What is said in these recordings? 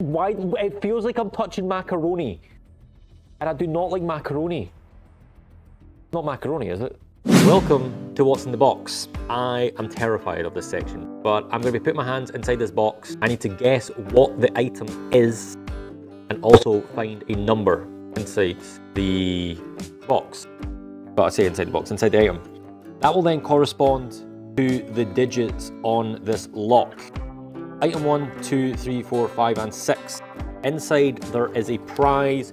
Why? It feels like I'm touching macaroni. And I do not like macaroni. Not macaroni, is it? Welcome to What's in the Box. I am terrified of this section, but I'm going to be putting my hands inside this box. I need to guess what the item is and also find a number inside the box. But I say inside the box, inside the item. That will then correspond to the digits on this lock. Item one, two, three, four, five, and 6. Inside there is a prize.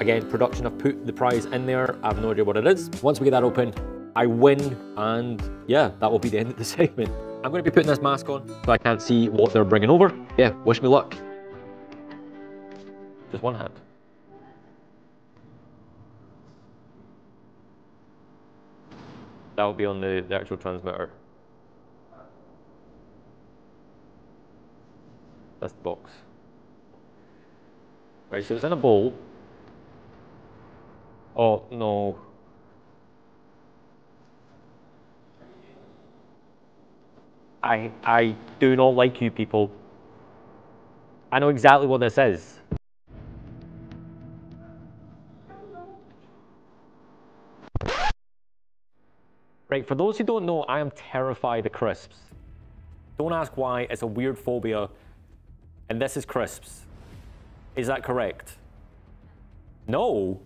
Again, production have put the prize in there. I have no idea what it is. Once we get that open, I win, and yeah, that will be the end of the segment. I'm going to be putting this mask on so I can't see what they're bringing over. Yeah, wish me luck. Just one hand. That will be on the, the actual transmitter. That's the box. Right, so it's in a bowl. Oh, no. I, I do not like you people. I know exactly what this is. Right, for those who don't know, I am terrified of crisps. Don't ask why, it's a weird phobia. And this is crisps. Is that correct? No.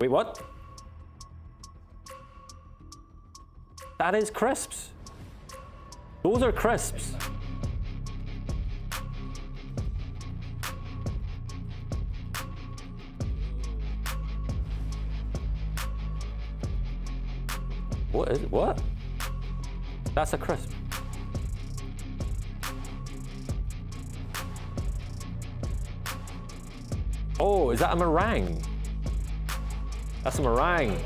Wait, what? That is crisps. Those are crisps. What is it? What? That's a crisp. Oh, is that a meringue? That's a meringue.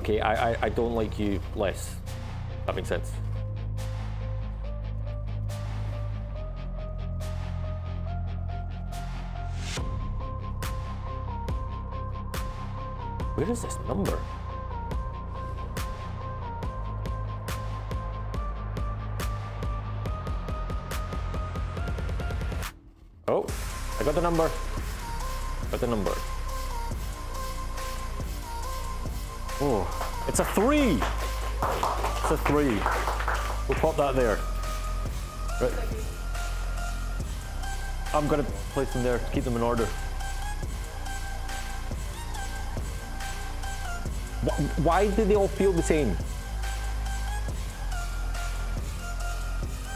Okay, I, I, I don't like you less. That makes sense. Where is this number? I got the number. Got the number. Oh, it's a three. It's a three. We'll pop that there. Right. I'm gonna place them there, to keep them in order. Why do they all feel the same?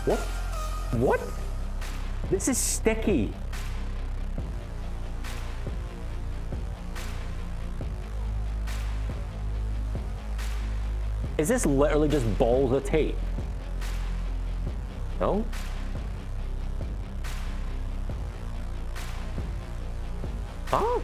What? What? This is sticky. Is this literally just balls of tape? No? Huh?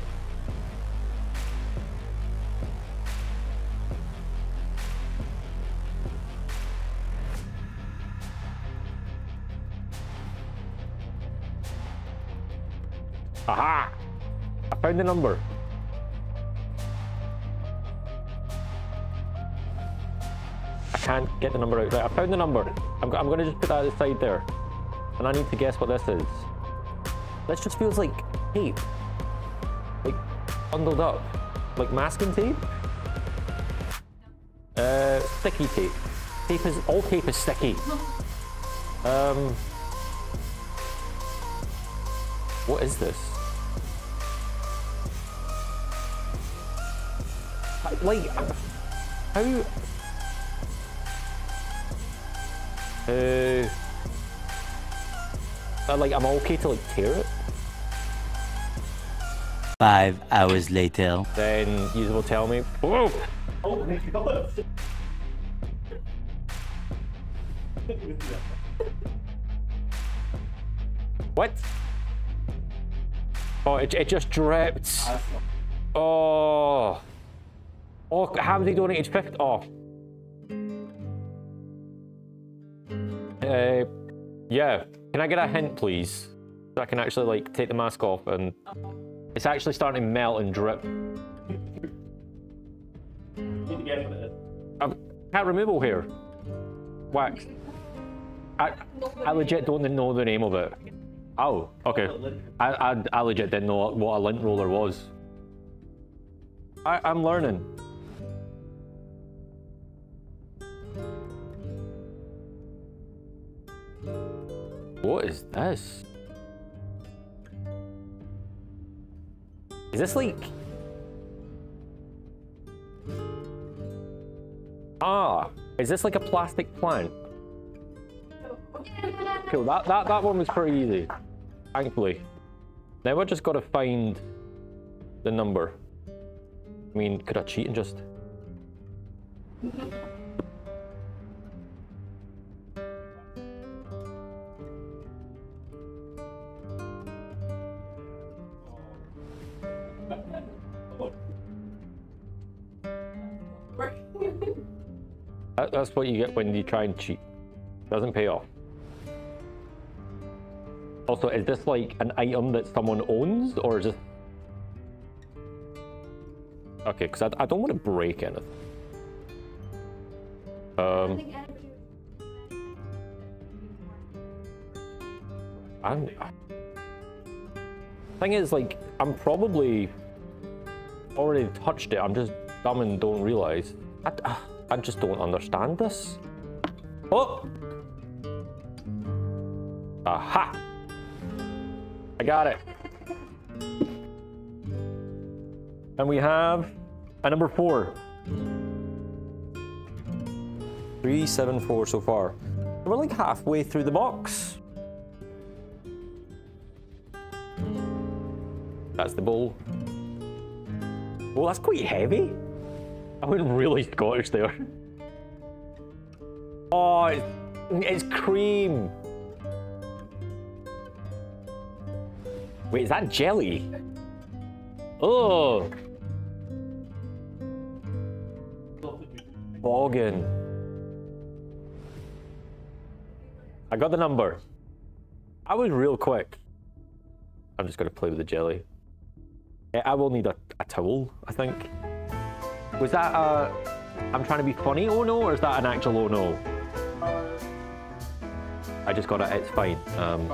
Aha! I found the number. Can't get the number out. Right, I found the number. I'm, I'm going to just put that aside there. And I need to guess what this is. This just feels like tape. Like, bundled up. Like masking tape? Uh, sticky tape. Tape is, all tape is sticky. Um, what is this? like, how? Uh, uh, like, I'm okay to like tear it. Five hours later. Then you will tell me. Whoa! Oh my god! what? Oh, it, it just dripped. Oh. Oh, Hamzy donated 50. Oh. Uh, yeah. Can I get a hint, please? So I can actually, like, take the mask off and... It's actually starting to melt and drip. I've cat removal here. wax. I, I legit don't know the name of it. Oh, okay. I, I, I legit didn't know what a lint roller was. I, I'm learning. What is this? Is this like... Ah, is this like a plastic plant? Cool, that, that, that one was pretty easy. Thankfully. Now I just gotta find the number. I mean, could I cheat and just... That, that's what you get when you try and cheat. Doesn't pay off. Also, is this like an item that someone owns, or is this... Okay, because I, I don't want to break anything. Um... I'm... Thing is, like, I'm probably already touched it. I'm just dumb and don't realize. I, I just don't understand this. Oh! Aha! I got it. And we have a number four. Three, seven, four so far. We're like halfway through the box. That's the bowl. Well, that's quite heavy. I went really Scottish there. Oh, it's, it's cream. Wait, is that jelly? Oh. Boggin. I got the number. I was real quick. I'm just gonna play with the jelly. I will need a, a towel, I think. Was that a... I'm trying to be funny oh no, or is that an actual oh no? I just got it, it's fine. Um,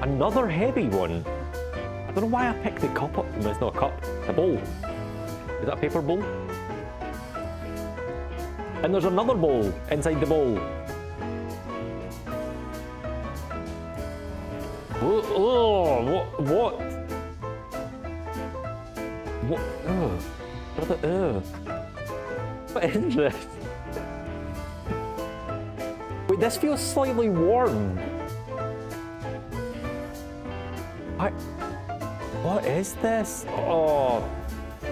Another heavy one. I don't know why I picked the cup up. No, it's not a cup. it's A bowl. Is that a paper bowl? And there's another bowl inside the bowl. Oh, oh what? What? What? Oh, the? Oh. What is this? Wait, this feels slightly warm. I, what is this? Oh,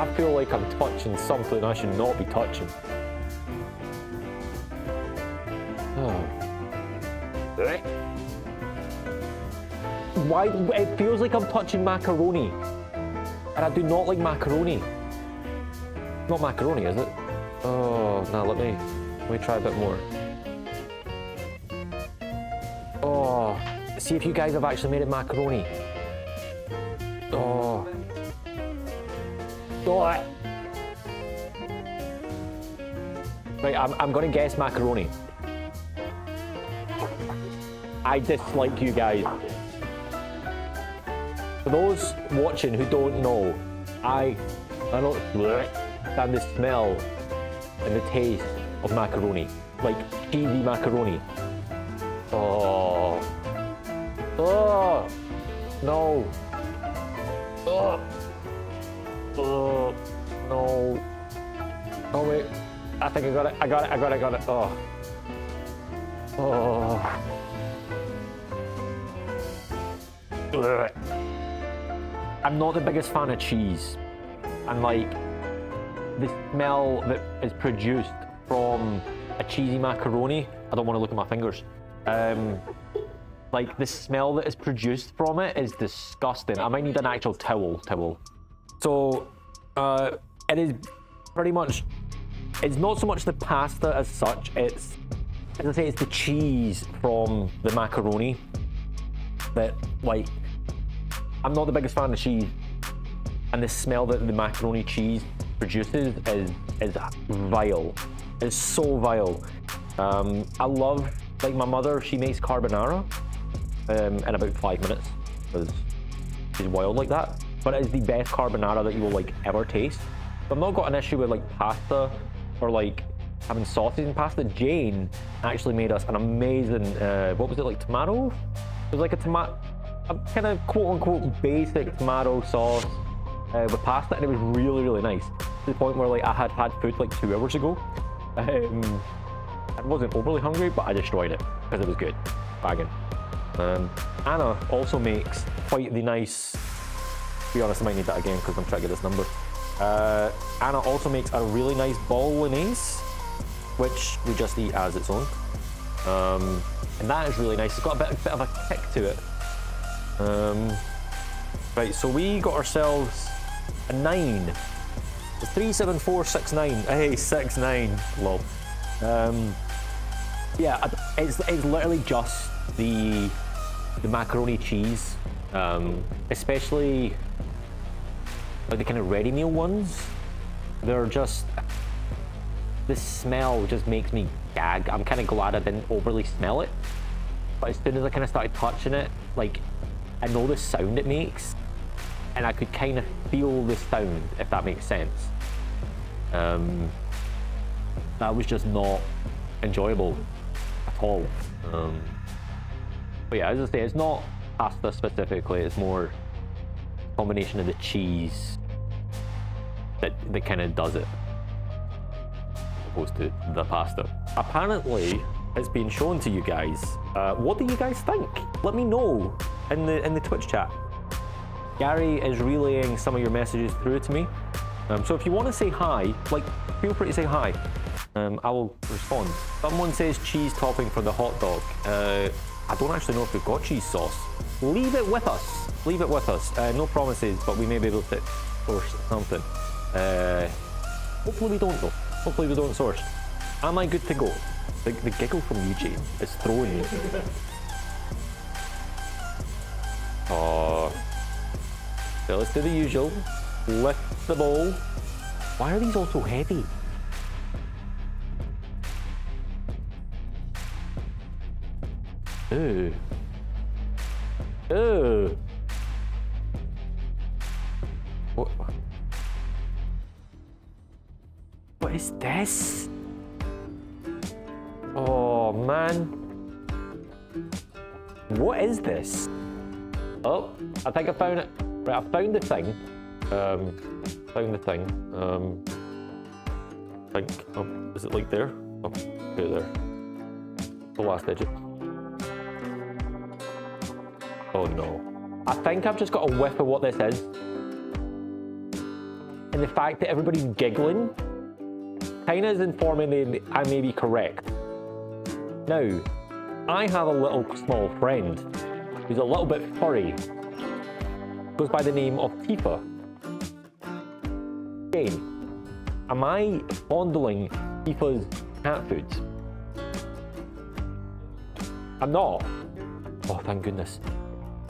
I feel like I'm touching something I should not be touching. Why? It feels like I'm touching macaroni. And I do not like macaroni. Not macaroni, is it? Oh, now let me, let me try a bit more. Oh, see if you guys have actually made it macaroni. Oh. Oh. Right, I'm, I'm gonna guess macaroni. I dislike you guys. For those watching who don't know, I, I don't stand the smell and the taste of macaroni. Like cheesy macaroni. Oh. Oh. No. Oh. Oh. No. Oh wait. I think I got it. I got it. I got it. I got it. Oh. Oh. Ugh. I'm not the biggest fan of cheese. And like the smell that is produced from a cheesy macaroni, I don't want to look at my fingers. Um, like the smell that is produced from it is disgusting. I might need an actual towel. Towel. So uh, it is pretty much. It's not so much the pasta as such. It's as I say, it's the cheese from the macaroni that like I'm not the biggest fan of cheese, and the smell that the macaroni cheese produces is is vile. It's so vile. Um, I love like my mother. She makes carbonara um, in about five minutes because she's wild like that. But it is the best carbonara that you will like ever taste. I've not got an issue with like pasta or like having sausage and pasta. Jane actually made us an amazing, uh, what was it like, tomato? It was like a tomato, a kind of quote unquote basic tomato sauce uh, with pasta, and it was really, really nice. To the point where like I had had food like two hours ago. Um, I wasn't overly hungry, but I destroyed it because it was good. Bagging. Um, Anna also makes quite the nice. To be honest, I might need that again because I'm trying to get this number. Uh, Anna also makes a really nice bolognese, which we just eat as its own. Um, and that is really nice. It's got a bit, a bit of a kick to it. Um, right, so we got ourselves a nine. It's three, seven, four, six, nine. Hey, six, nine. Lol. Um, yeah, it's, it's literally just the the macaroni cheese, um, especially like the kind of ready meal ones. They're just the smell just makes me gag. I'm kind of glad I didn't overly smell it, but as soon as I kind of started touching it, like I all the sound it makes, and I could kind of feel the sound if that makes sense. Um, that was just not enjoyable at all. Um, but yeah, as I say, it's not pasta specifically. It's more combination of the cheese that that kind of does it, as opposed to the pasta. Apparently, it's been shown to you guys. Uh, what do you guys think? Let me know in the in the Twitch chat. Gary is relaying some of your messages through to me. Um, so if you want to say hi, like, feel free to say hi. Um, I will respond. Someone says cheese topping for the hot dog. Uh, I don't actually know if we've got cheese sauce. Leave it with us. Leave it with us. Uh, no promises, but we may be able to source something. Uh, hopefully we don't though. Hopefully we don't source. Am I good to go? The, the giggle from Eugene is throwing me. Oh. So let's do the usual. Lift the bowl. Why are these all so heavy? Ooh. Ooh. What? What is this? Oh man. What is this? Oh, I think I found it. Right, I found the thing. Um, found the thing. Um, I think. Oh, is it like there? Oh, there. The last digit. Oh no. I think I've just got a whiff of what this is. And the fact that everybody's giggling kind of is informing me I may be correct. Now, I have a little small friend who's a little bit furry. Goes by the name of Tifa. Jane, am I fondling Tifa's cat food? I'm not. Oh, thank goodness.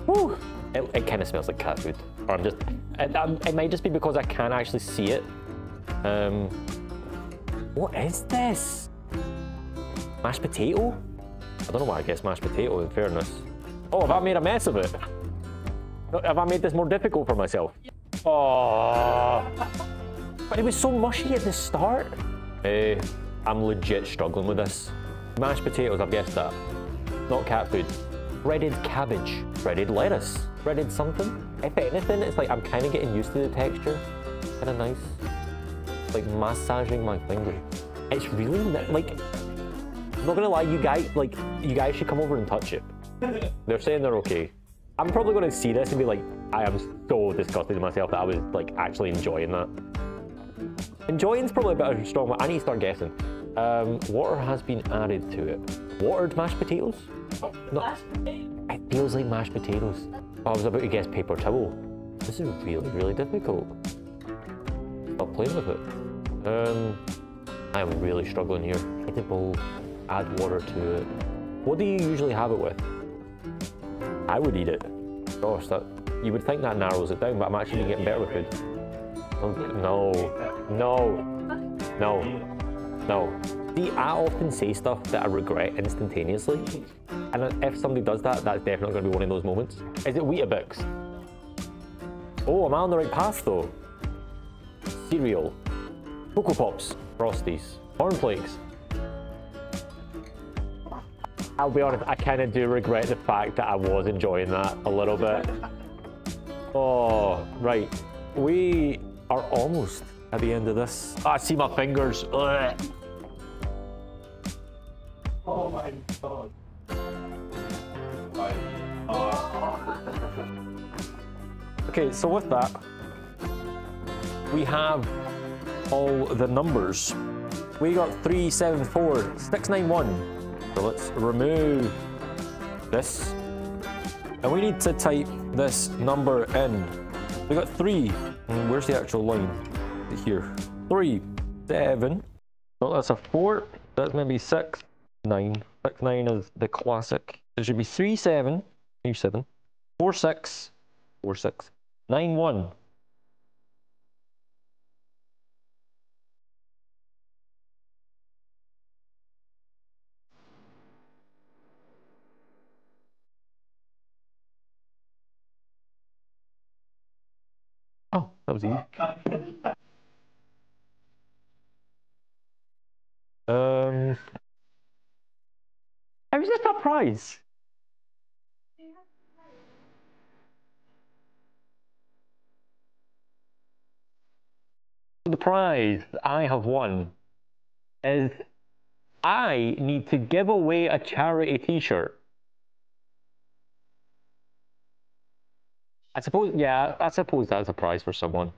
Whew. It, it kind of smells like cat food. Or I'm just, it, um, it might just be because I can't actually see it. Um, what is this? Mashed potato? I don't know why I guess mashed potato in fairness. Oh, have I made a mess of it? Have I made this more difficult for myself? Oh. But it was so mushy at the start. Hey, I'm legit struggling with this. Mashed potatoes, I've guessed that. Not cat food breaded cabbage, breaded lettuce, breaded something. If anything, it's like I'm kind of getting used to the texture. Kind of nice. like massaging my finger. It's really like. I'm not gonna lie, you guys like you guys should come over and touch it. they're saying they're okay. I'm probably gonna see this and be like, I am so disgusted with myself that I was like actually enjoying that. Enjoying's probably a bit of a strong one. I need to start guessing. Um, water has been added to it. Watered mashed potatoes? No, it feels like mashed potatoes. Oh, I was about to guess paper towel. This is really, really difficult. Stop playing with it. Um, I am really struggling here. Bowl, add water to it. What do you usually have it with? I would eat it. Gosh, that You would think that narrows it down, but I'm actually getting better with food. Oh, no, no, no, no. See, I often say stuff that I regret instantaneously. And if somebody does that, that's definitely going to be one of those moments. Is it Weetabix? Oh, am I on the right path though? Cereal. Cocoa Pops. Frosties. Cornflakes. I'll be honest, I kind of do regret the fact that I was enjoying that a little bit. Oh, right. We are almost at the end of this. Oh, I see my fingers. Ugh. Oh my god. Okay, so with that, we have all the numbers. We got 374, 691. So let's remove this. And we need to type this number in. We got three. And where's the actual line? Here. Three, seven. So that's a four. That's maybe six, nine. Six, nine is the classic. It should be three, seven, three, seven, four, six, four, six, nine, one. Was easy. Um, how is this a prize? The prize I have won is I need to give away a charity t-shirt. I suppose, yeah, I suppose that's a prize for someone.